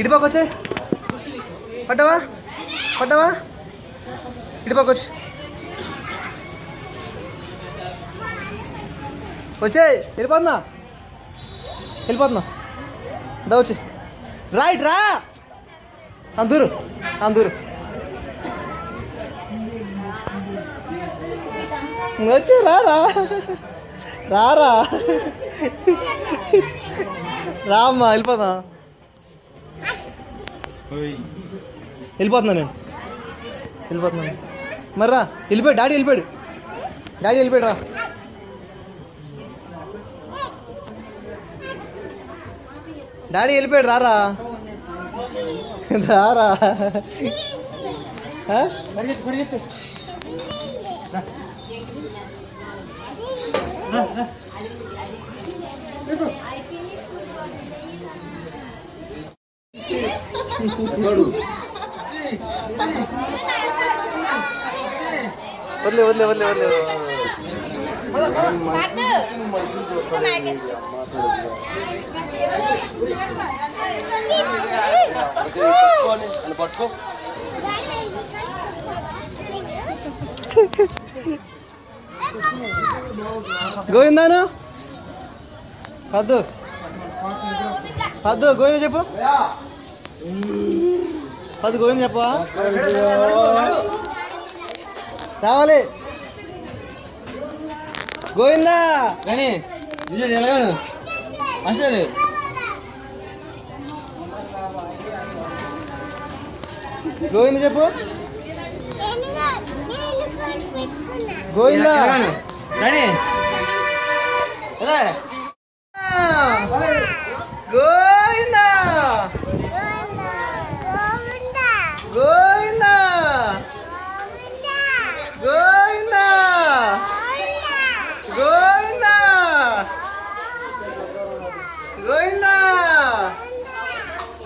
ఇటు పక్క వచ్చే. పట్టవా? పట్టవా? ఇటు పక్క వచ్చి. వచ్చే వెళ్ళిపోతున్నా. వెళ్ళిపోతున్నా. దా వచ్చి. రైట్ రా. అందూరు అందూరు వచ్చి రారా రారా రా అమ్మా వెళ్ళిపోతా వెళ్ళిపోతున్నా నేను. వెళ్ళిపోతున్నాను మరి రా వెళ్ళిపోయాడు డాడీ వెళ్ళిపోయాడు. డాడీ వెళ్ళిపోయాడు రా. డాడీ వెళ్ళిపోయాడు రారా రారా? పరిగెత్తు వదిలే వదిలే వదిలే వదిలే. పట్టుకో గోవిందాను? వద్దు వద్దు గోవింద చెప్పు. వద్దు గోవింద చెప్పా రావాలి. గోవిందా! కానీ విజయ్ ఎలాగాను అసలు గోవింద చెప్పు. గోవిందా! కానీ ఎలా గోవిందా గోవిందా గోవిందా గోవిందా గోవిందా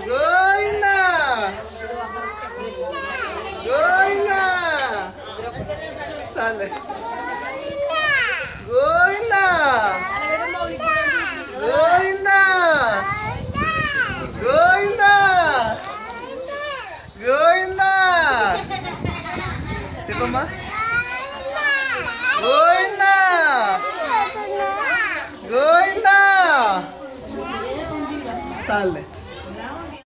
గోవిందా గోవిందా చాలే గోవిందా గోవిందా గోవిందా గోవిందా చెప్పమ్మా గోవిందా గోవిందా చాలే